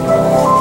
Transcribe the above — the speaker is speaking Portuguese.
Música